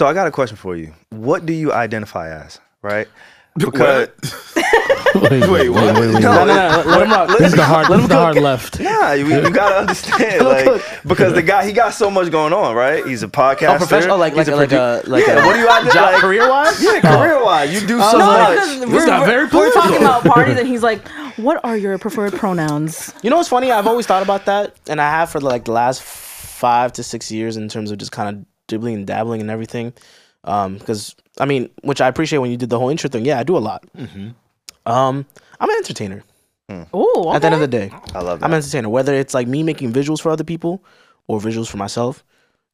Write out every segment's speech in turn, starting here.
So I got a question for you. What do you identify as? Right? Because Wait, wait, what? wait, wait. No, No, no, no, let him rock. This is the hard, this is the hard left. Nah, you, you gotta understand, like, because the guy he got so much going on, right? He's a podcaster. Oh, professional, like like he's a, like produ- a like yeah, a what do you identify? job Like, career wise? yeah, oh. career wise, you do oh, so No, much. because This we're, got very we're, we're talking political. about parties, and he's like, "What are your preferred pronouns?" You know what's funny? I've always thought about that, and I have for like the last five to six years in terms of just kind of dibbling and dabbling and everything. Um, because I mean, which I appreciate when you did the whole intro thing. Yeah, I do a lot. Mm-hmm. Um, I'm an entertainer. Hmm. Ooh, At the end of the day, I love that. I'm an entertainer. Whether it's like me making visuals for other people or visuals for myself,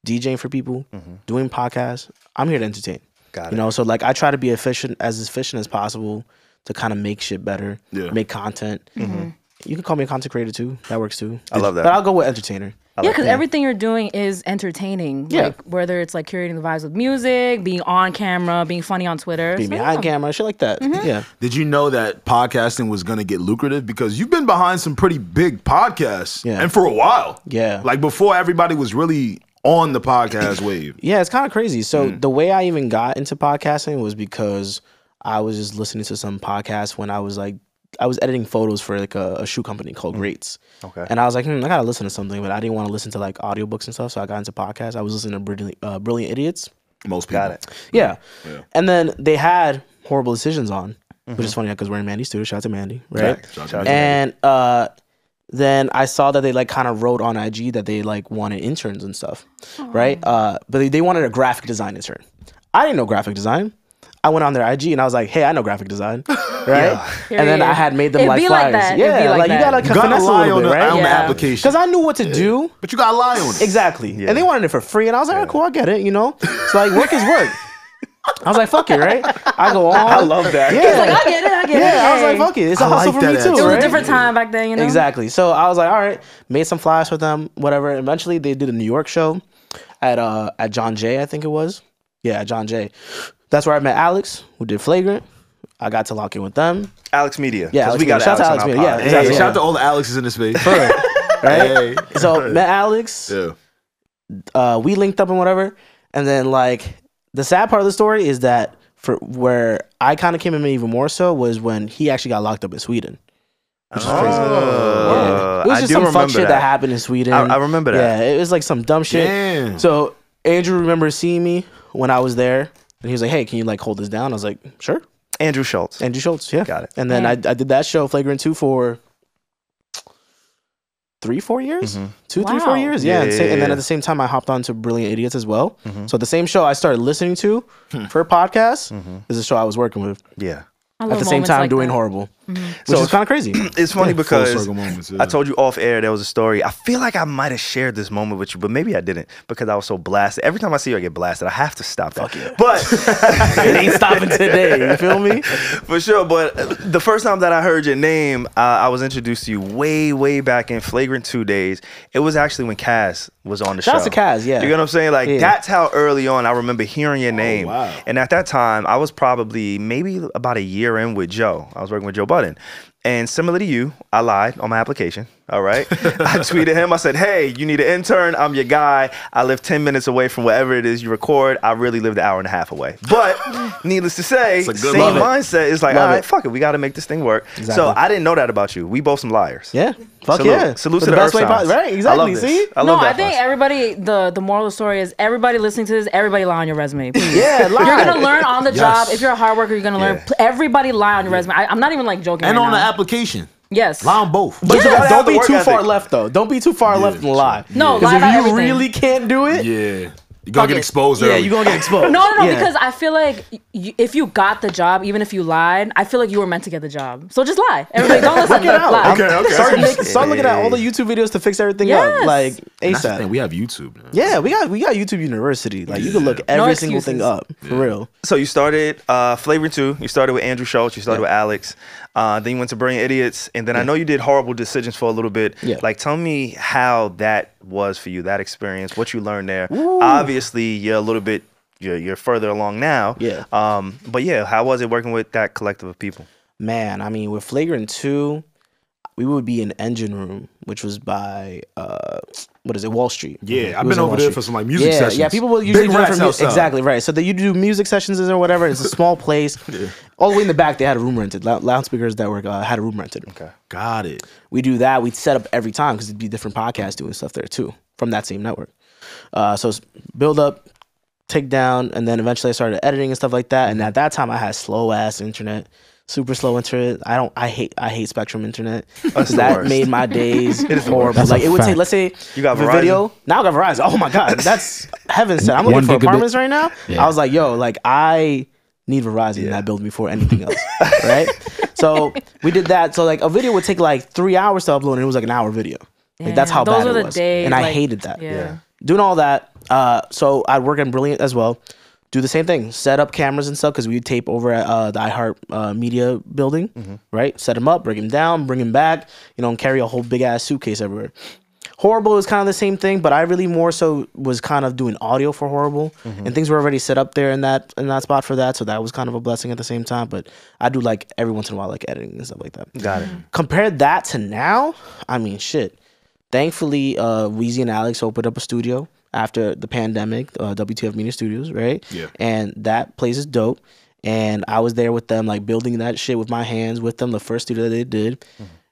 DJing for people, mm-hmm. doing podcasts, I'm here to entertain. Got it. You it. know, so like I try to be efficient as efficient as possible to kind of make shit better, Yeah. make content. Mm-hmm. You can call me a content creator too. That works too. I love that. But I'll go with entertainer. Yeah, because everything you're doing is entertaining. Yeah. Like whether it's like curating the vibes with music, being on camera, being funny on Twitter. Being So, behind yeah. camera, shit like that. Mm-hmm. Yeah. Did you know that podcasting was going to get lucrative? Because you've been behind some pretty big podcasts, Yeah. and for a while, Yeah. like before everybody was really on the podcast wave. Yeah, it's kind of crazy. So mm. the way I even got into podcasting was because I was just listening to some podcasts when I was like I was editing photos for like a, a shoe company called Greats. Okay. And I was like, hmm, I gotta listen to something, but I didn't want to listen to like audiobooks and stuff, so I got into podcasts. I was listening to Brilliant, uh, Brilliant Idiots. Most people. Got it. Yeah. And then they had Whoreible Decisions on, which is funny because we're in Mandy's studio. Shout out to Mandy, right? Shout out to And uh, then I saw that they like kind of wrote on IG that they like wanted interns and stuff, right? Uh, but they, they wanted a graphic design intern. I didn't know graphic design. I went on their IG and I was like, "Hey, I know graphic design, right?" And then I had made them It'd like be like flyers. that. It'd Yeah, be like like, you gotta You gotta finesse a lie little on bit, the, right? on the application. Because I knew what to do. but you gotta lie on it. Exactly. Yeah. And they wanted it for free. And I was like, all right, cool, I get it, you know? It's like work is work. I was like, fuck it, right? I go on. I love that. Yeah. He's like, I get it, I get it. yeah, I was like, Hey. fuck it. It's a I hustle like for me too. It was right? a different time back then, you know. Exactly. So I was like, all right, made some flyers for them, whatever. Eventually they did a New York show at uh at John Jay, I think it was. Yeah, John Jay. That's where I met Alex, who did Flagrant. I got to lock in with them. Alexx Media. Yeah, Alex we got Media. Shout out Alex to on Alex our Media. pod. Yeah, Hey, exactly. shout out to all the Alexes in the space. Right? hey. So met Alex. Yeah. uh, we linked up and whatever. And then like the sad part of the story is that for where I kind of came in even more so was when he actually got locked up in Sweden. Which is crazy. Oh, Yeah. It was I just do some fuck shit that. that. happened in Sweden. I- I remember that. Yeah, it was like some dumb shit. Damn. So Andrew remembers seeing me when I was there, and he was like, "Hey, can you like hold this down?" I was like, "Sure." Andrew Schulz. Andrew Schulz, yeah, Got it. And then Yeah. I, I did that show, Flagrant Two, for three, four years, Mhm. two, three, four Wow. years, yeah. Yeah, and, yeah, sa- and then at the same time, I hopped on to Brilliant Idiots as well. Mhm. So the same show I started listening to for a podcast Mhm. is the show I was working with Yeah. At the same time like doing that. horrible, which So is kind of crazy. It's funny Full because moments, yeah. I told you off air there was a story. I feel like I might have shared this moment with you, but maybe I didn't because I was so blasted. Every time I see you, I get blasted. I have to stop that. But it ain't stopping today. You feel me? for sure. But the first time that I heard your name, uh, I was introduced to you way, way back in Flagrant Two days. It was actually when Kaz was on the Shout show. out to Kaz, yeah. You know what I'm saying? Like Yeah. that's how early on I remember hearing your name. wow. And at that time, I was probably maybe about a year in with Joe. I was working with Joe Budden. And similar to you, I lied on my application. All right. I tweeted him. I said, Hey, you need an intern. I'm your guy. I live 10 minutes away from wherever it is you record. I really lived an hour and a half away. But needless to say, a same love mindset is like, Love all right, it. fuck it. We got to make this thing work. So I didn't know that about you. We both some liars. Yeah. Fuck Salute. yeah. Salute For to the best Earth way signs. po- Right. I Exactly. love this. See. I No, love that I think for us. everybody. The the moral of the story is everybody listening to this. Everybody lie on your resume. Yeah. Lie. You're gonna learn on the job. If you're a hard worker, you're gonna learn. Yeah. Pl- Everybody lie on your resume. I, I'm not even like joking. and right on the application. Yes. Lie on both. But Yeah. don't- don't be work too far ethic. left though. Don't be too far left and lie. No, Because lie if about you everything. really can't do it, yeah. You're gonna get it. exposed yeah, early. you're gonna get exposed. No, no, no. Yeah. Because I feel like y- if you got the job, even if you lied, I feel like you were meant to get the job. So just lie. Everybody, don't listen. Work it out. Lie. Okay, okay. Start, make, start looking at all the YouTube videos to fix everything Yes. up, like That's the thing. ASAP. We have YouTube now. Yeah, we got we got YouTube University. Like you can look every single thing excuses. up for real. So you started uh, Flagrant Two. You started with Andrew Schulz. You started Yeah. with Alex. Uh, then you went to Brilliant Idiots, and then I know you did Whoreible Decisions for a little bit. Yeah. Like, tell me how that was for you, that experience, what you learned there. Obviously, you're a little bit, you're, you're further along now. Yeah. Um, but yeah, how was it working with that collective of people? Man, I mean, with Flagrant 2, we would be in Engine Room, which was by uh what is it, Wall Street. Yeah, I've been over there Street. for some, like, music yeah, sessions. Yeah, people will usually Big do it mu- exactly right. So that you do music sessions or whatever. It's a small place. All the way in the back, they had a room rented. Lou- Loudspeakers that were uh, had a room rented. Okay. Got it. We do that. We'd set up every time because it'd be different podcasts doing stuff there too from that same network. Uh, so it's build up, take down, and then eventually I started editing and stuff like that. And at that time, I had slow ass internet, super slow internet. I don't. I hate. I hate Spectrum internet. That's that worst. made my days the horrible. That's Like it would take. fact. Let's say You got Verizon? video. Now I got Verizon. Oh my god, that's heaven sent. I'm looking One for gigabit. apartments right now. Yeah. I was like, yo, like I need Verizon in that building before anything else, right? So we did that. So like a video would take like three hours to upload, and it was like an hour video. Like that's how Those bad it was, days, and I hated that. Yeah. Doing all that. Uh, so I'd work in Brilliant as well. Do the same thing. Set up cameras and stuff because we tape over at uh, the iHeart uh, Media building, right? Set them up, bring them down, bring them back. You know, and carry a whole big ass suitcase everywhere. Whoreible is kind of the same thing, but I really more so was kind of doing audio for Whoreible, and things were already set up there in that in that spot for that, so that was kind of a blessing at the same time. But I do like every once in a while like editing and stuff like that. Got it. Compare that to now, I mean, shit. Thankfully, uh, Weezy and Alex opened up a studio after the pandemic, uh, WTF Media Studios, right? Yeah. And that place is dope. And I was there with them, like building that shit with my hands with them, the first studio that they did,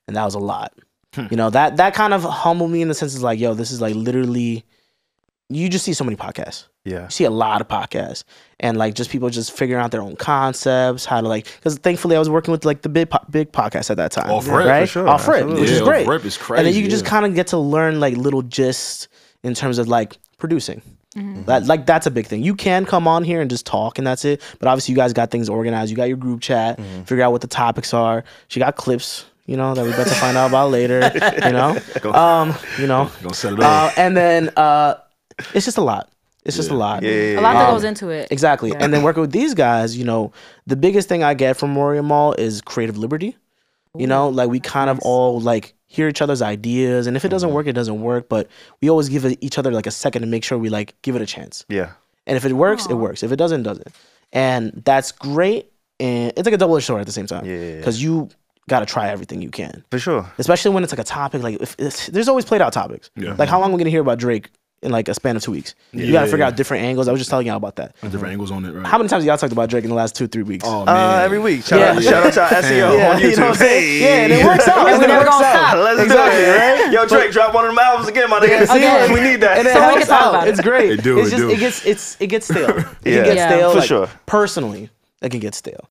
and that was a lot. You know that that kind of humbled me in the sense is like, yo, this is like literally. You just see so many podcasts Yeah. you see a lot of podcasts and like just people just figuring out their own concepts, how to like. Because thankfully, I was working with like the big po- big podcast at that time, Off rip, right? sure, Off rip, which is great. Off Rip is crazy. And then you can just kind of get to learn like little gist in terms of like producing. That like that's a big thing. You can come on here and just talk and that's it. But obviously, you guys got things organized. You got your group chat. Figure out what the topics are. She got clips. You know that we're about to find out about later. You know, um, you know, Gonna set it uh, and then uh, it's just a lot. It's just a lot. Yeah, yeah, A lot that Um, goes into it. Exactly. Yeah. And then working with these guys, you know, the biggest thing I get from Warrior Mall is creative liberty. You know, like we kind of all like hear each other's ideas, and if it doesn't mm-hmm. work, it doesn't work. But we always give each other like a second to make sure we like give it a chance. Yeah. And if it works, it works. If it doesn't, it doesn't. And that's great. And it's like a double edged sword at the same time. Yeah, yeah, yeah. Because you got to try everything you can, For sure. especially when it's like a topic. Like if it's, there's always played out topics. Yeah. Like how long are we gonna hear about Drake in like a span of two weeks? you got to figure out different angles. I was just telling y'all about that. Different angles on it, right? How many times y'all talked about Drake in the last two, three weeks? oh Uh, man, every week. Shout, Yeah. out, shout out to our SEO yeah, on you know what I'm YouTube. Hey. Yeah, and it works out. And we It never works gonna out. stop. Let's Exactly, do it. right? Yo, Drake, drop one of them albums again, my nigga. See, Again. we need that. And it So we helps can talk out. about It's great. It do, it's it just do. it gets it's it gets stale. It Yeah. can get Yeah. stale For like, sure. Personally, it can get stale.